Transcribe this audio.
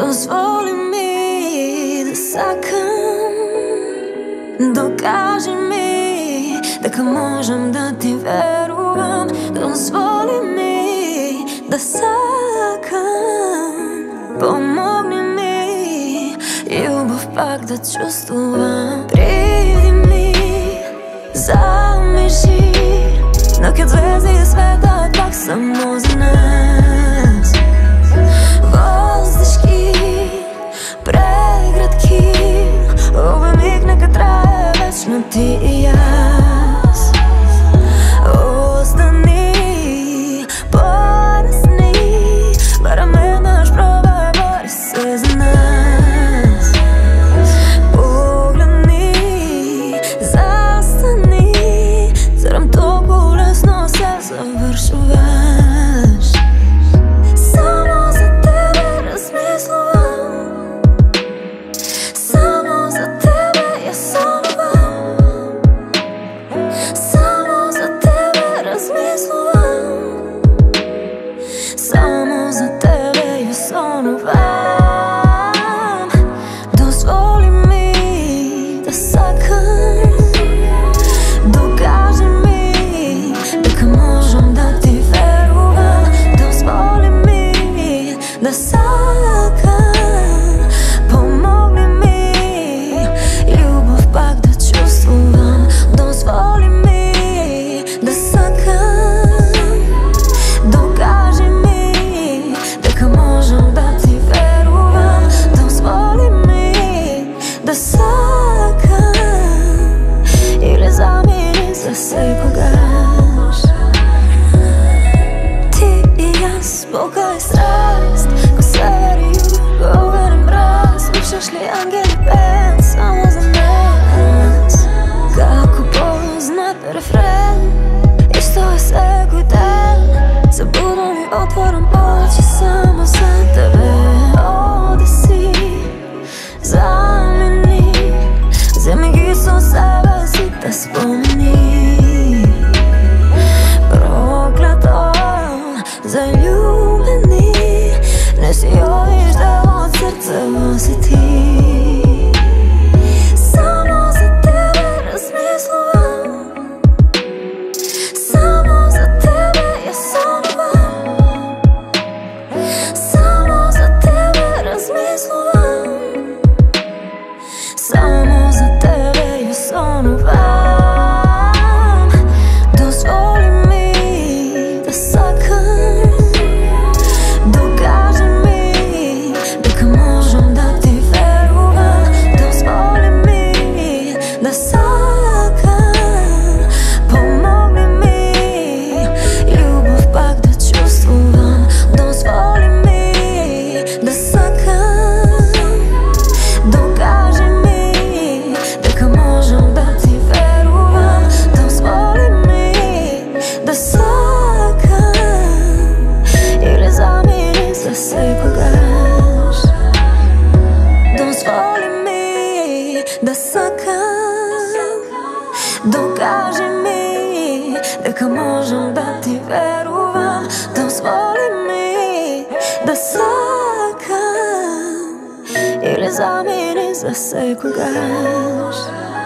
Дозволи ми да сакам. Докажи ми дека можам да ти верувам. Дозволи ми да сакам. Помогни ми любов пак да чувствувам. Приди ми, замежи Докато звезди светът пак само за 第一 Otvorim oči samo za tebe. Ovdje si za meni Vzemi gicu sebe, zite spomni. Prokleto za ljubav so do gás em mim De que mais um da tiver o vão Tão só em mim Da saca Eles amenizam-se com gás Música